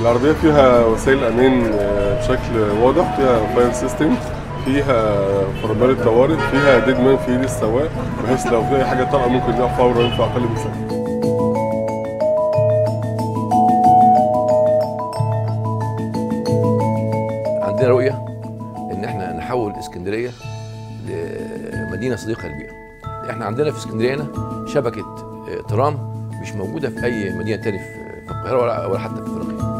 العربية فيها وسائل أمان آه، بشكل واضح فيها fire system فيها فرامل الطوارئ فيها dead man في ايد السواق بحيث لو في أي حاجة طارئة ممكن يقع فورا في أقل من ثانية عندنا رؤية إن إحنا نحول إسكندرية لمدينة صديقة للبيئة. إحنا عندنا في إسكندرية هنا شبكة آه، ترام مش موجودة في أي مدينة تاني في القاهرة ولا حتى في إفريقيا.